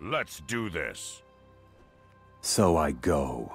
Let's do this. So I go.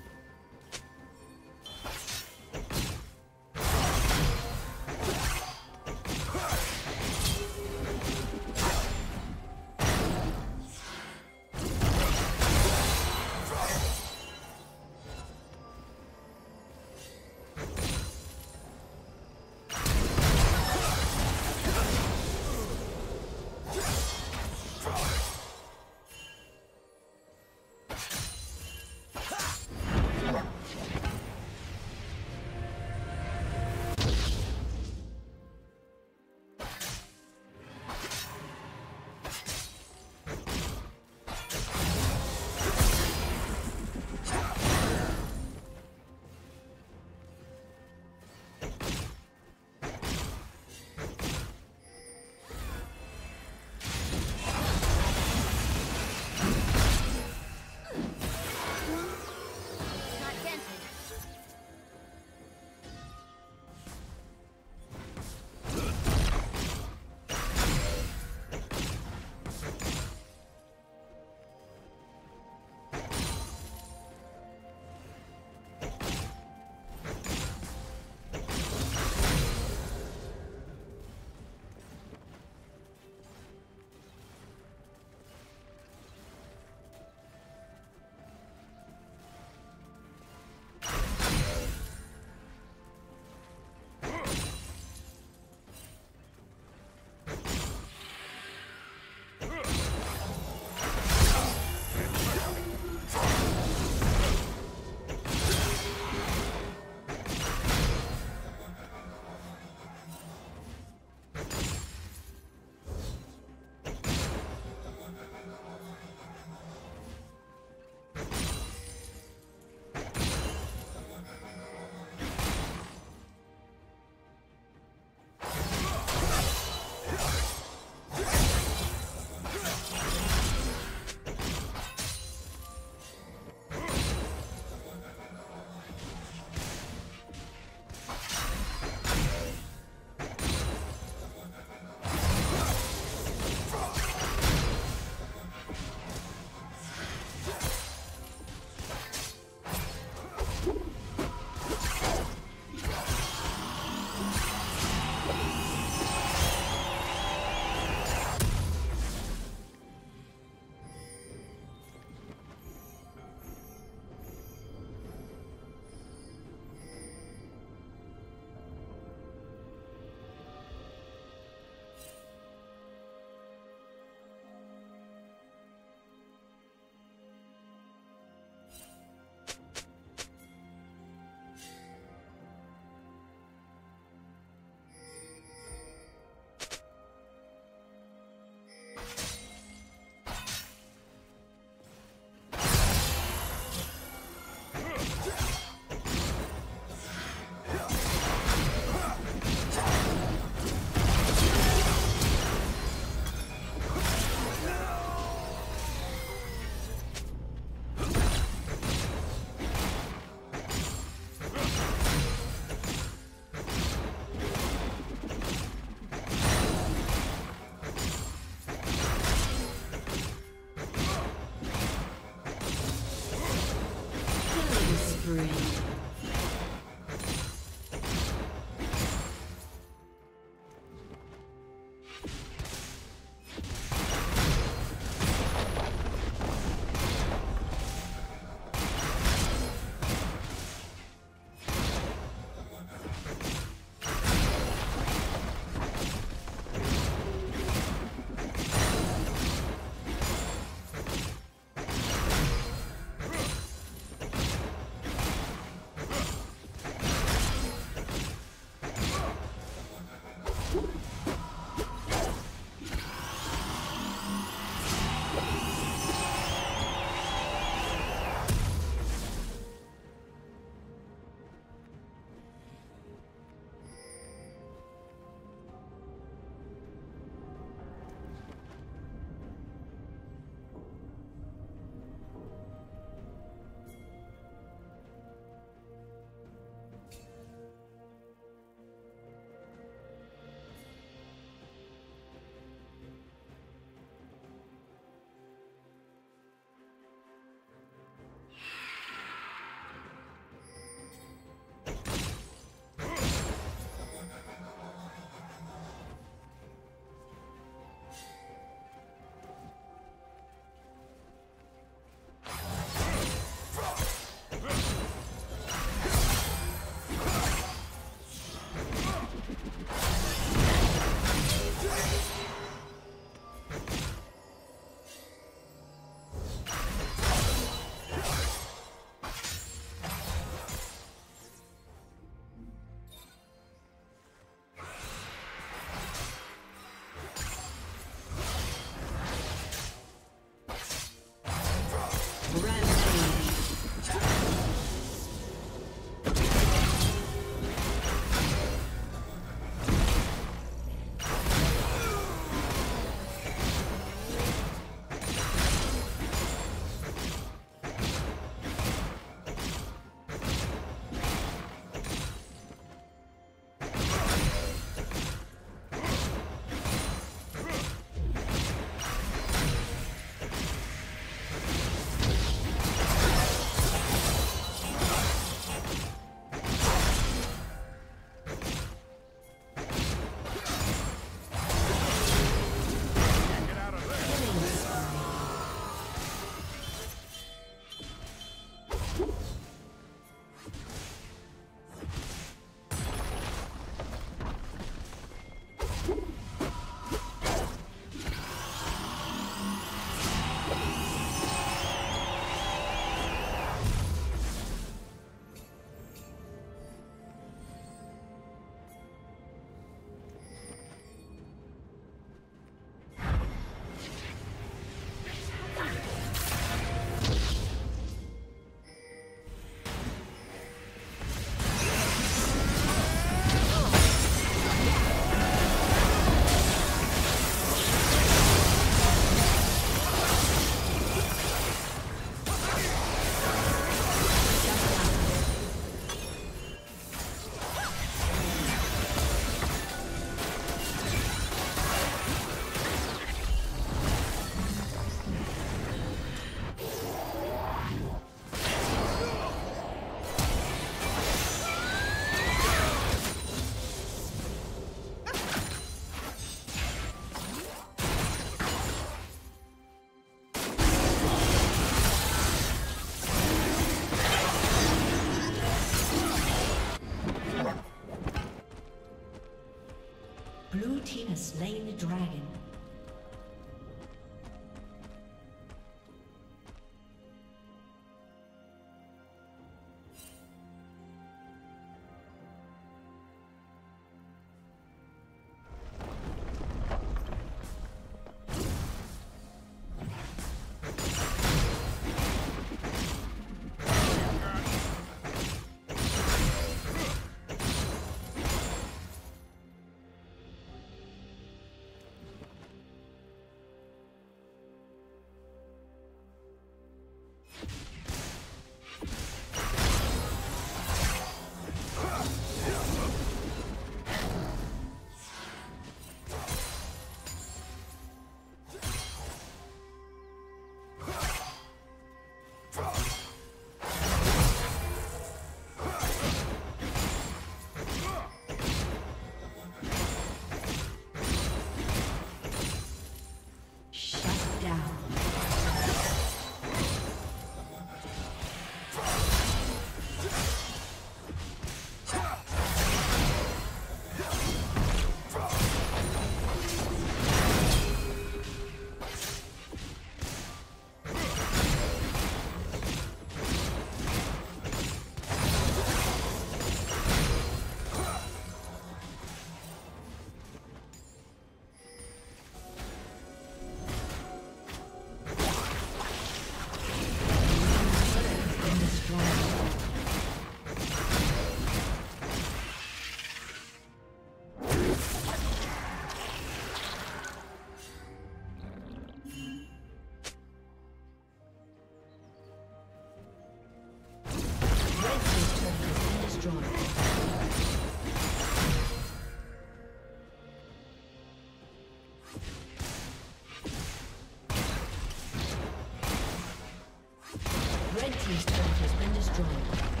Turret has been destroyed.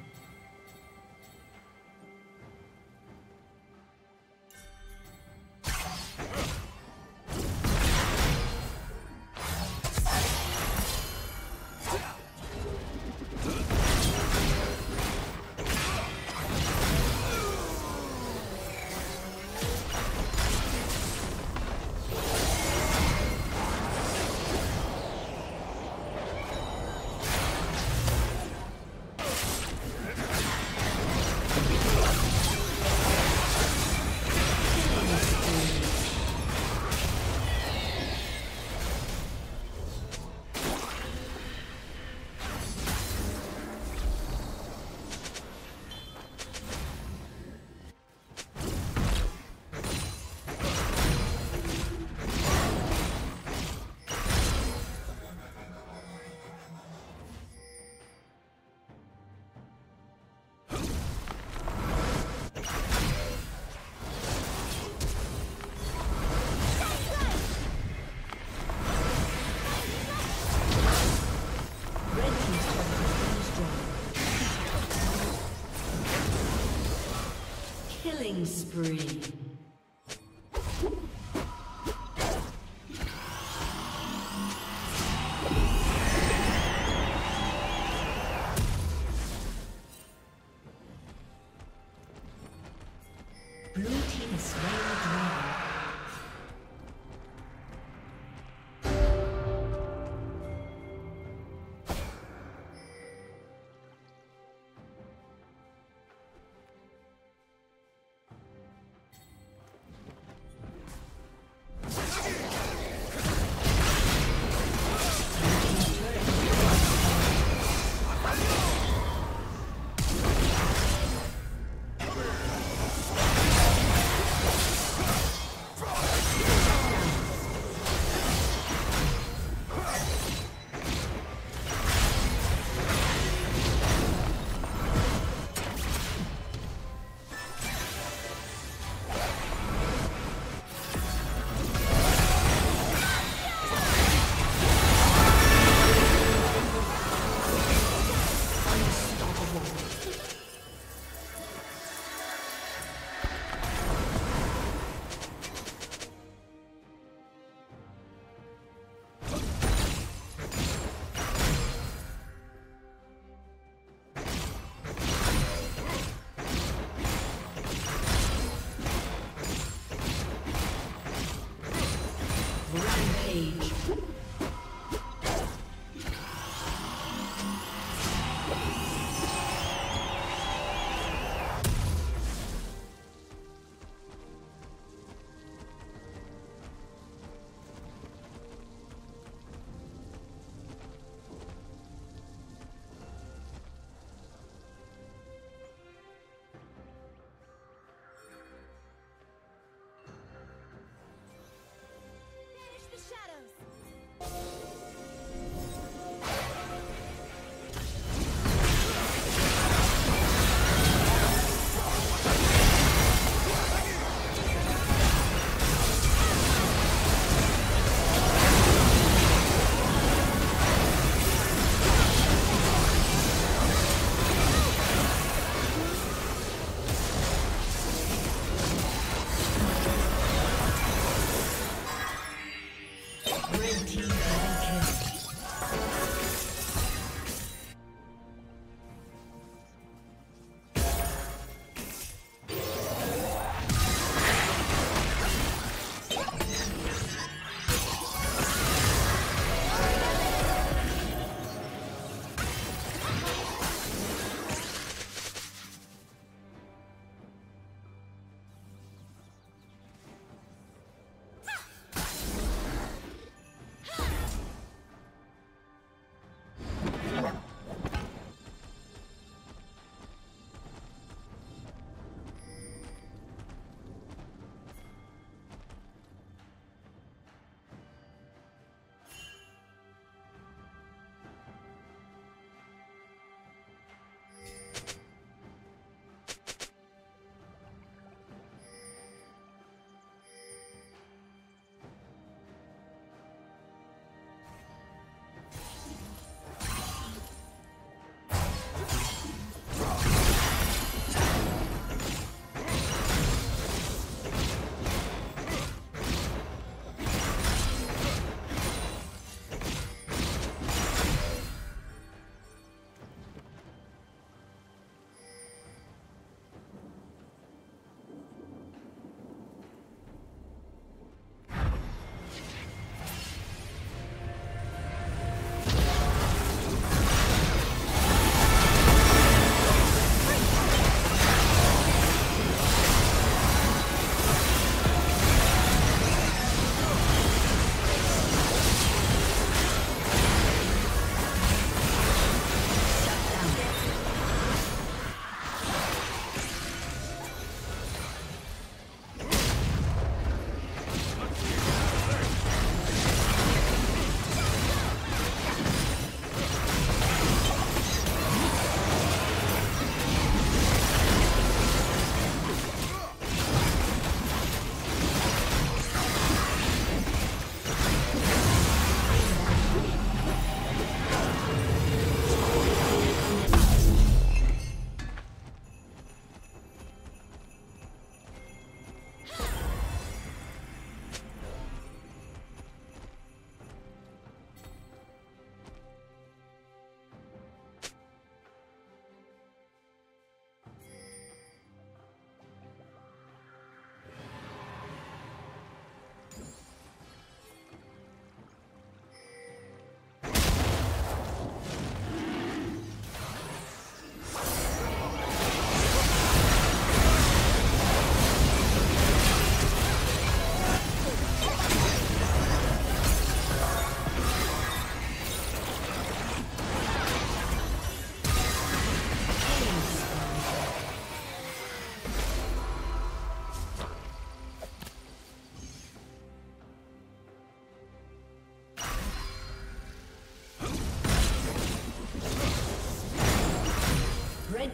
Killing spree.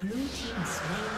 Blue team slain